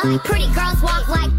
Pretty girls walk like.